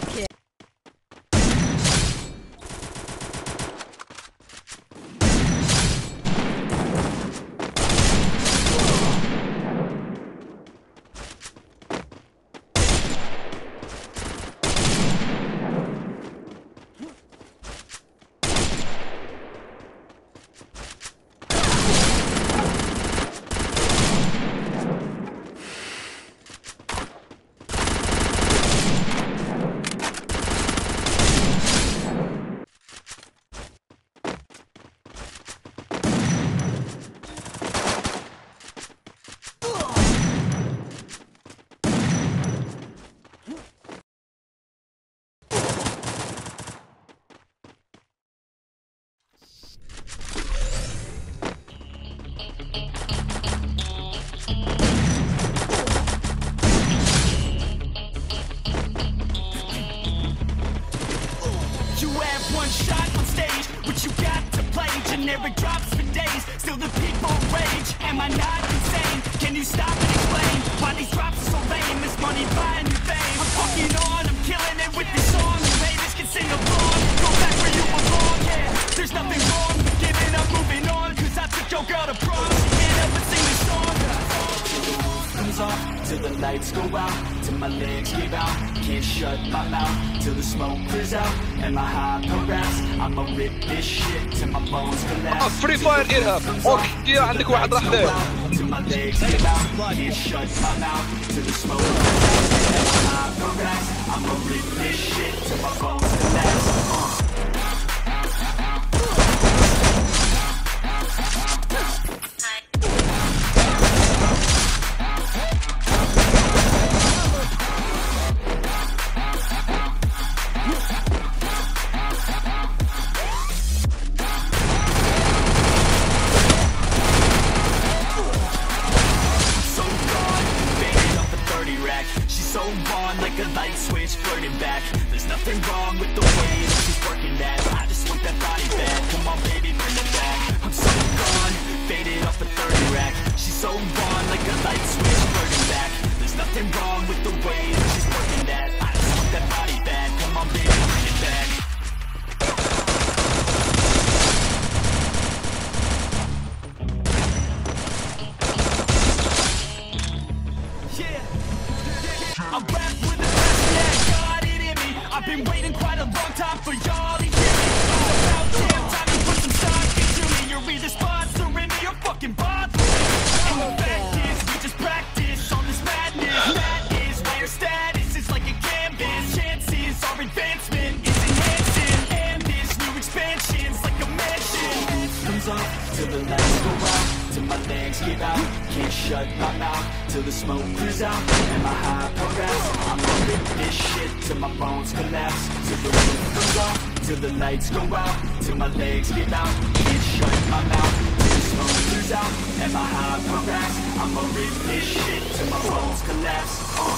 Kill. One shot on stage, what you got to play? Generic drops for days, still the people rage. Am I not insane? Can you stop and explain why these drops Comes off till the lights go out, till my legs give out. Can't shut my mouth till the smoke clears out. And my high progress, I'ma rip this shit till my bones collapse. آه، فري فاير إرهاب اوكي عندك واحد راح ذا Till my legs give out, can't shut my mouth till the smoke clears out. And my high progress, I'ma rip this shit till my bones collapse. Wrong with the way that she's working that. I just want that body back. Come on baby bring it back. I'm so gone. Faded off a 30 rack. She's so on like a light switch go out, till my legs give out. Can't shut my mouth till the smoke clears out. And my high progress, I'ma rip this shit till my bones collapse. Till the roof comes off, till the lights go out, till my legs give out. Can't shut my mouth till the smoke clears out. And my high progress, I'ma rip this shit till my bones collapse. Uh.